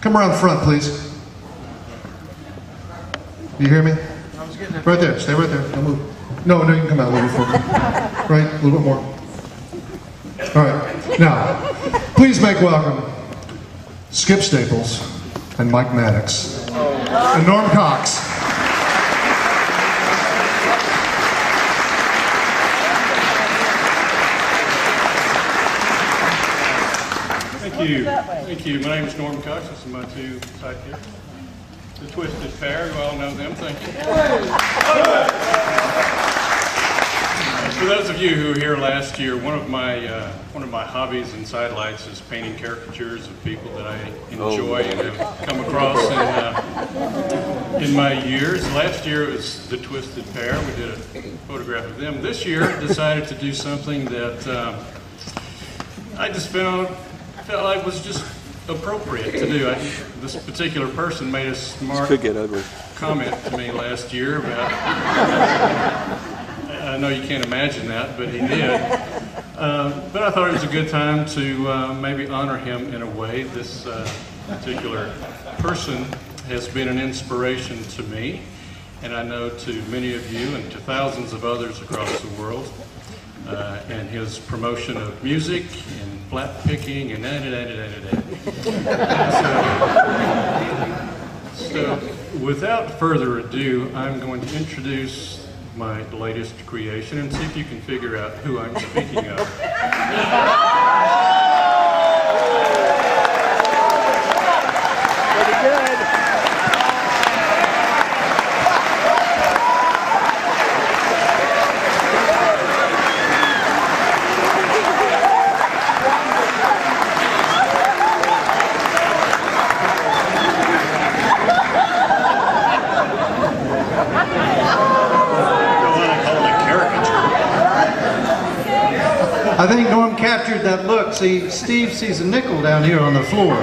Come around front, please. You hear me? Right there. Stay right there. Don't move. No, no, you can come out a little bit further. Right, a little bit more. All right. Now, please make welcome Skip Staples and Mike Maddux and Norm Cox. Thank you. Thank you. My name is Norm Cox. This is my two sidekicks. The Twisted Pair, you all know them. Thank you. For those of you who were here last year, one of my uh, one of my hobbies and sidelights is painting caricatures of people that I enjoy and have come across in, uh, in my years. Last year it was the Twisted Pair. We did a photograph of them. This year I decided to do something that um, I just found felt like it was just appropriate to do. I, this particular person made a smart Could get ugly. comment to me last year about. I know you can't imagine that, but he did. Uh, but I thought it was a good time to uh, maybe honor him in a way. This uh, particular person has been an inspiration to me, and I know to many of you and to thousands of others across the world. Uh, and his promotion of music and flat picking and da da da da da da. So, so, without further ado, I'm going to introduce my latest creation and see if you can figure out who I'm speaking of. I think Norm captured that look. See, Steve sees a nickel down here on the floor.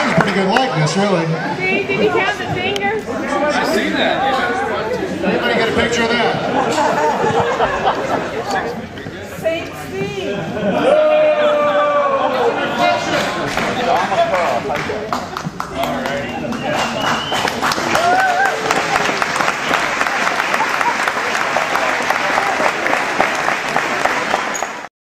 That's pretty good likeness, really. See, did you count the fingers? I see that. Anybody get a picture of that? 啊番茄